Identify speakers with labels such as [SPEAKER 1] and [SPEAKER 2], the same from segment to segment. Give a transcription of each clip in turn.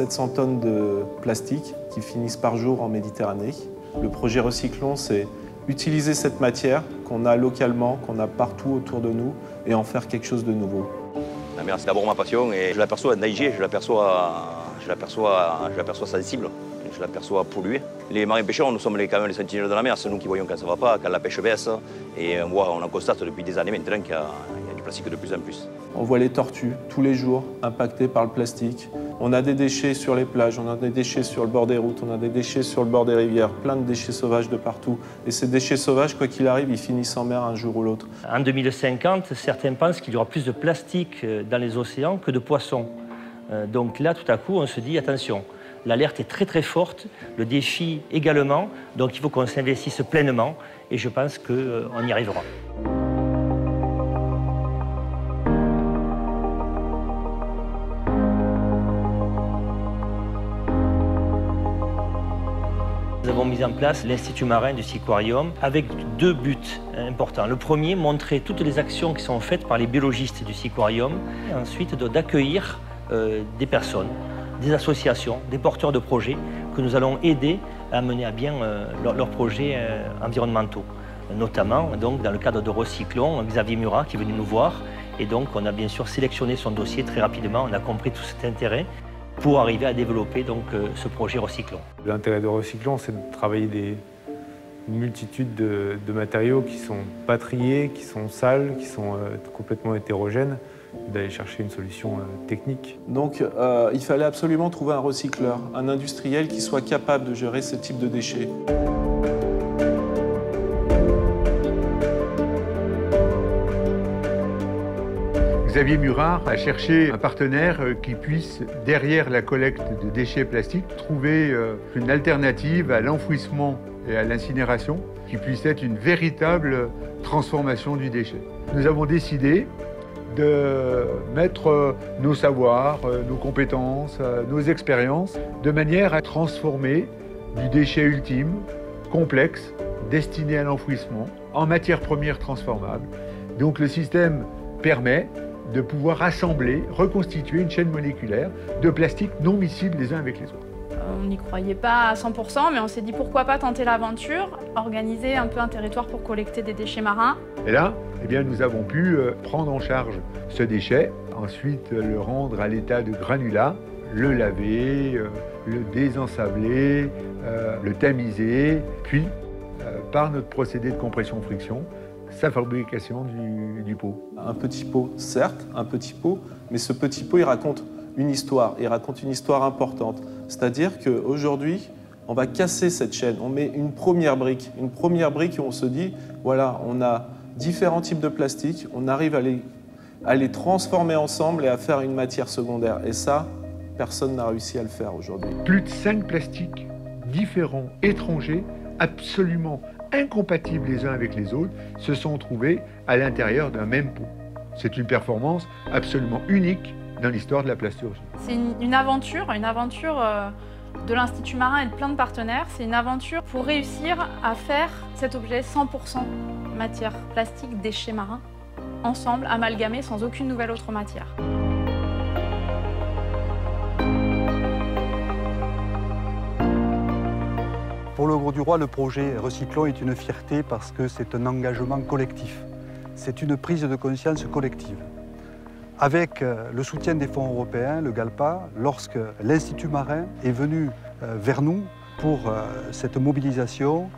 [SPEAKER 1] 700 tonnes de plastique qui finissent par jour en Méditerranée. Le projet Recyclons, c'est utiliser cette matière qu'on a localement, qu'on a partout autour de nous, et en faire quelque chose de nouveau.
[SPEAKER 2] La mer, c'est d'abord ma passion, et je l'aperçois nager, je l'aperçois, je l'aperçois, je l'aperçois sensible, je l'aperçois pollué. Les marins pêcheurs, nous sommes les, quand même les sentinelles de la mer, c'est nous qui voyons quand ça ne va pas, quand la pêche baisse, et on, on en constate depuis des années maintenant qu'il y a plastique de plus en plus.
[SPEAKER 1] On voit les tortues tous les jours impactées par le plastique. On a des déchets sur les plages, on a des déchets sur le bord des routes, on a des déchets sur le bord des rivières, plein de déchets sauvages de partout. Et ces déchets sauvages, quoi qu'il arrive, ils finissent en mer un jour ou l'autre.
[SPEAKER 3] En 2050, certains pensent qu'il y aura plus de plastique euh, dans les océans que de poissons. Euh, donc là, tout à coup, on se dit attention, l'alerte est très très forte, le défi également, donc il faut qu'on s'investisse pleinement et je pense qu'on y arrivera. En place l'Institut marin du Siquarium avec deux buts importants. Le premier, montrer toutes les actions qui sont faites par les biologistes du Siquarium. Ensuite, d'accueillir euh, des personnes, des associations, des porteurs de projets que nous allons aider à mener à bien euh, leurs leur projets euh, environnementaux. Notamment, donc, dans le cadre de Recyclons, Xavier Murat qui est venu nous voir. Et donc, on a bien sûr sélectionné son dossier très rapidement. On a compris tout cet intérêt pour arriver à développer donc, euh, ce projet Recyclons.
[SPEAKER 4] L'intérêt de Recyclons, c'est de travailler des, une multitude de, de, matériaux qui sont pas triés, qui sont sales, qui sont euh, complètement hétérogènes, d'aller chercher une solution euh, technique.
[SPEAKER 1] Donc euh, il fallait absolument trouver un recycleur, un industriel qui soit capable de gérer ce type de déchets.
[SPEAKER 5] Xavier Murat a cherché un partenaire qui puisse, derrière la collecte de déchets plastiques, trouver une alternative à l'enfouissement et à l'incinération qui puisse être une véritable transformation du déchet. Nous avons décidé de mettre nos savoirs, nos compétences, nos expériences de manière à transformer du déchet ultime, complexe, destiné à l'enfouissement, en matière première transformable. Donc le système permet de pouvoir assembler, reconstituer une chaîne moléculaire de plastique non miscibles les uns avec les autres.
[SPEAKER 6] On n'y croyait pas à 100%, mais on s'est dit pourquoi pas tenter l'aventure, organiser un peu un territoire pour collecter des déchets marins.
[SPEAKER 5] Et là, eh bien, nous avons pu prendre en charge ce déchet, ensuite le rendre à l'état de granulat, le laver, le désensabler, le tamiser, puis par notre procédé de compression-friction, sa fabrication du, du, pot.
[SPEAKER 1] Un petit pot, certes, un petit pot, mais ce petit pot, il raconte une histoire, il raconte une histoire importante. C'est-à-dire qu'aujourd'hui, on va casser cette chaîne, on met une première brique, une première brique où on se dit, voilà, on a différents types de plastique, on arrive à les, à les transformer ensemble et à faire une matière secondaire. Et ça, personne n'a réussi à le faire aujourd'hui.
[SPEAKER 5] Plus de cinq plastiques différents, étrangers, absolument incompatibles les uns avec les autres, se sont trouvés à l'intérieur d'un même pot. C'est une performance absolument unique dans l'histoire de la plasturgie.
[SPEAKER 6] C'est une, aventure, une aventure euh, de l'Institut marin et de plein de partenaires. C'est une aventure pour réussir à faire cet objet 100% matière plastique, déchets marins, ensemble, amalgamés, sans aucune nouvelle autre matière.
[SPEAKER 7] Pour le Gros du Roi, le projet Recyclons est une fierté parce que c'est un engagement collectif. C'est une prise de conscience collective. Avec le soutien des fonds européens, le GALPA, lorsque l'Institut marin est venu vers nous pour cette mobilisation,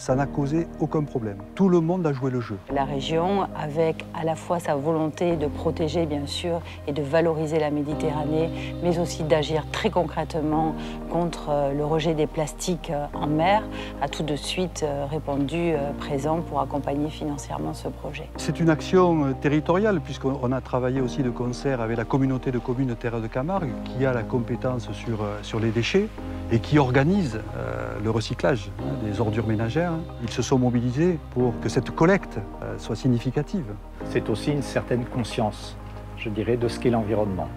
[SPEAKER 7] ça n'a causé aucun problème. Tout le monde a joué le jeu.
[SPEAKER 8] La région, avec à la fois sa volonté de protéger, bien sûr, et de valoriser la Méditerranée, mais aussi d'agir très concrètement contre le rejet des plastiques en mer, a tout de suite répondu présent pour accompagner financièrement ce projet.
[SPEAKER 7] C'est une action territoriale, puisqu'on a travaillé aussi de concert avec la communauté de communes Terre de Camargue, qui a la compétence sur, sur les déchets et qui organise euh, le recyclage hein, des ordures ménagères. Ils se sont mobilisés pour que cette collecte euh, soit significative.
[SPEAKER 9] C'est aussi une certaine conscience, je dirais, de ce qu'est l'environnement.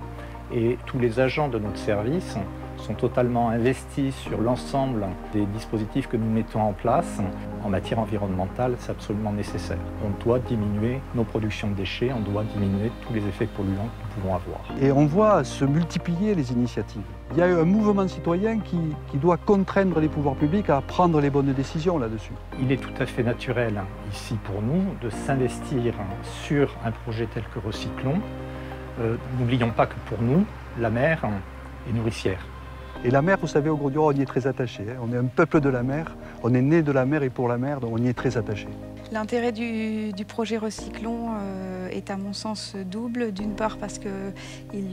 [SPEAKER 9] Et tous les agents de notre service sont totalement investis sur l'ensemble des dispositifs que nous mettons en place en matière environnementale, c'est absolument nécessaire. On doit diminuer nos productions de déchets, on doit diminuer tous les effets polluants que nous pouvons avoir.
[SPEAKER 7] Et on voit se multiplier les initiatives. Il y a eu un mouvement citoyen qui, qui doit contraindre les pouvoirs publics à prendre les bonnes décisions là-dessus.
[SPEAKER 9] Il est tout à fait naturel ici pour nous de s'investir sur un projet tel que Recyclons. Euh, N'oublions pas que pour nous, la mer est nourricière.
[SPEAKER 7] Et la mer, vous savez, au Gros-du-Roi, on y est très attaché. hein. On est un peuple de la mer, on est né de la mer et pour la mer, donc on y est très attaché.
[SPEAKER 10] L'intérêt du, du projet Recyclons euh, est à mon sens double. D'une part parce qu'il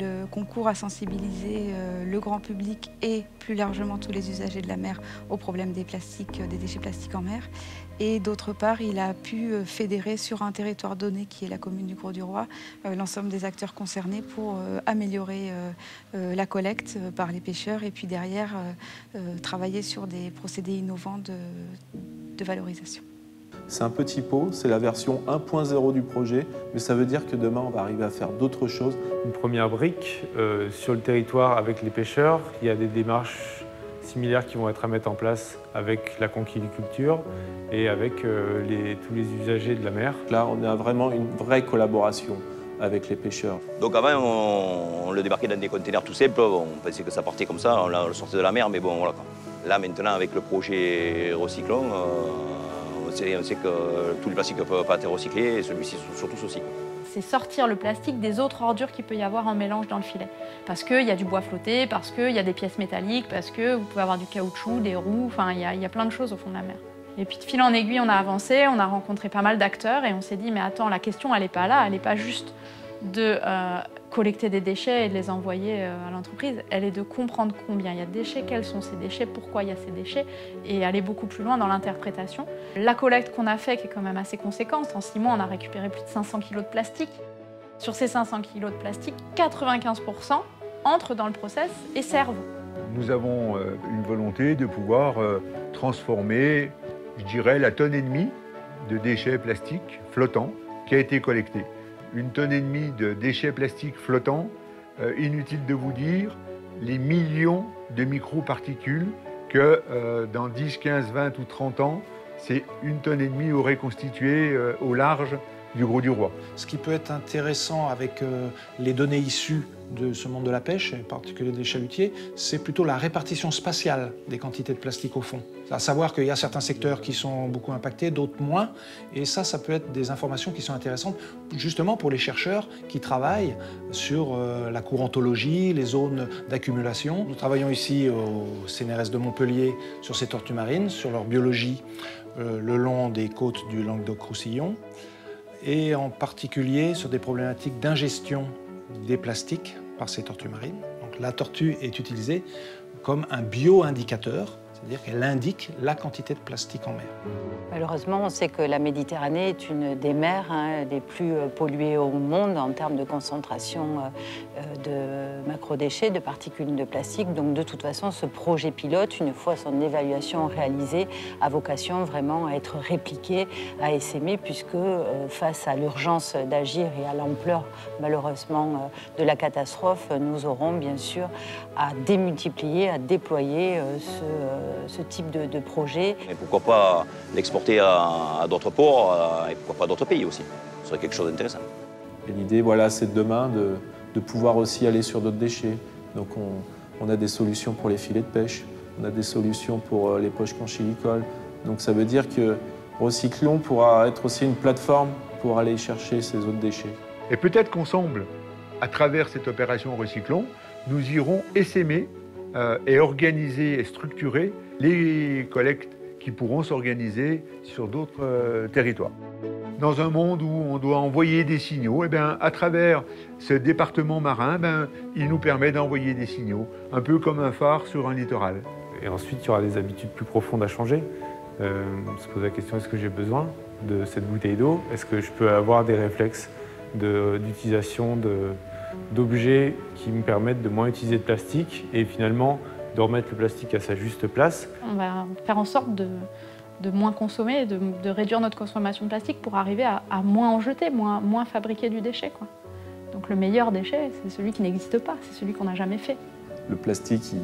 [SPEAKER 10] euh, concourt à sensibiliser euh, le grand public et plus largement tous les usagers de la mer au problème des plastiques, des déchets plastiques en mer. Et d'autre part, il a pu fédérer sur un territoire donné qui est la commune du Gros-du-Roi euh, l'ensemble des acteurs concernés pour améliorer la collecte par les pêcheurs et puis derrière travailler sur des procédés innovants de valorisation.
[SPEAKER 1] C'est un petit pot, c'est la version 1.0 du projet, mais ça veut dire que demain, on va arriver à faire d'autres choses.
[SPEAKER 4] Une première brique euh, sur le territoire avec les pêcheurs. Il y a des démarches similaires qui vont être à mettre en place avec la conquiliculture et avec euh, les- tous les usagers de la mer.
[SPEAKER 1] Là, on a vraiment une vraie collaboration avec les pêcheurs.
[SPEAKER 2] Donc avant, on, on le débarquait dans des containers tout simples, on pensait que ça partait comme ça, on, le sortait de la mer, mais bon, voilà. quoi. Là, maintenant, avec le projet Recyclons, euh, on, sait, que tous les plastiques ne peuvent pas être recyclés, et celui-ci surtout ceci.
[SPEAKER 6] c'est sortir le plastique des autres ordures qu'il peut y avoir en mélange dans le filet. Parce qu'il y a du bois flotté, parce qu'il y a des pièces métalliques, parce que vous pouvez avoir du caoutchouc, des roues, enfin il y, a- il y a plein de choses au fond de la mer. Et puis de fil en aiguille, on a avancé, on a rencontré pas mal d'acteurs et on s'est dit mais attends, la question elle n'est pas là, elle n'est pas juste de euh, collecter des déchets et de les envoyer euh, à l'entreprise, elle est de comprendre combien il y a de déchets, quels sont ces déchets, pourquoi il y a ces déchets et aller beaucoup plus loin dans l'interprétation. La collecte qu'on a fait, qui est quand même assez conséquente, en six mois on a récupéré plus de 500 kg de plastique. Sur ces 500 kg de plastique, 95% entrent dans le process et servent.
[SPEAKER 5] Nous avons euh, une volonté de pouvoir euh, transformer, je dirais, la tonne et demie de déchets plastiques flottants qui a été collectée. Une tonne et demie de déchets plastiques flottants, euh, inutile de vous dire les millions de microparticules que euh, dans 10, 15, 20 ou 30 ans, c'est une tonne et demie aurait constitué euh, au large du Gros du Roi.
[SPEAKER 11] Ce qui peut être intéressant avec euh, les données issues de ce monde de la pêche, en particulier des chalutiers, c'est plutôt la répartition spatiale des quantités de plastique au fond. À savoir qu'il y a certains secteurs qui sont beaucoup impactés, d'autres moins, et ça, ça peut être des informations qui sont intéressantes justement pour les chercheurs qui travaillent sur euh, la courantologie, les zones d'accumulation. Nous travaillons ici au CNRS de Montpellier sur ces tortues marines, sur leur biologie euh, le long des côtes du Languedoc-Roussillon et en particulier sur des problématiques d'ingestion des plastiques par ces tortues marines. La tortue est utilisée comme un bio-indicateur, c'est-à-dire qu'elle indique la quantité de plastique en mer.
[SPEAKER 8] Malheureusement, on sait que la Méditerranée est une des mers hein, les plus euh, polluées au monde en termes de concentration euh, euh, de macrodéchets, de particules de plastique. Donc de toute façon, ce projet pilote, une fois son évaluation réalisée, a vocation vraiment à être répliqué, à essaimer, puisque euh, face à l'urgence d'agir et à l'ampleur malheureusement de la catastrophe, nous aurons bien sûr à démultiplier, à déployer euh, ce, ce type de, de projet.
[SPEAKER 2] Et pourquoi pas l'exporter à, à d'autres ports euh, et pourquoi pas à d'autres pays aussi? Ce serait quelque chose d'intéressant.
[SPEAKER 1] Et l'idée, voilà, c'est demain de, de pouvoir aussi aller sur d'autres déchets. Donc on, on a des solutions pour les filets de pêche, on a des solutions pour euh, les poches conchilicoles. Donc ça veut dire que Recyclons pourra être aussi une plateforme pour aller chercher ces autres déchets.
[SPEAKER 5] Et peut-être qu'ensemble, à travers cette opération Recyclons, nous irons essaimer euh, et organiser et structurer les collectes qui pourront s'organiser sur d'autres euh, territoires. Dans un monde où on doit envoyer des signaux, eh bien, à travers ce département marin, ben, il nous permet d'envoyer des signaux, un peu comme un phare sur un littoral.
[SPEAKER 4] Et ensuite, il y aura des habitudes plus profondes à changer. Euh, on se pose la question est-ce que j'ai besoin de cette bouteille d'eau? Est-ce que je peux avoir des réflexes d'utilisation de- d'objets qui me permettent de moins utiliser de plastique et finalement de remettre le plastique à sa juste place
[SPEAKER 6] On va faire en sorte de, de moins consommer, de, de réduire notre consommation de plastique pour arriver à, à moins en jeter, moins, moins fabriquer du déchet. Quoi. Donc le meilleur déchet, c'est celui qui n'existe pas, c'est celui qu'on n'a jamais fait.
[SPEAKER 1] Le plastique, il,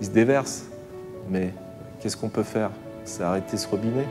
[SPEAKER 1] il se déverse. Mais qu'est-ce qu'on peut faire? C'est arrêter ce robinet?